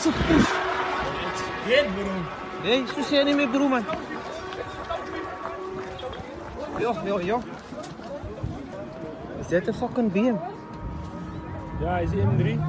Klasse push. Geen broer. Nee, zo zijn niet meer broer, man. joh, joh. ja. Is dit een fucking BM? Ja, is M3.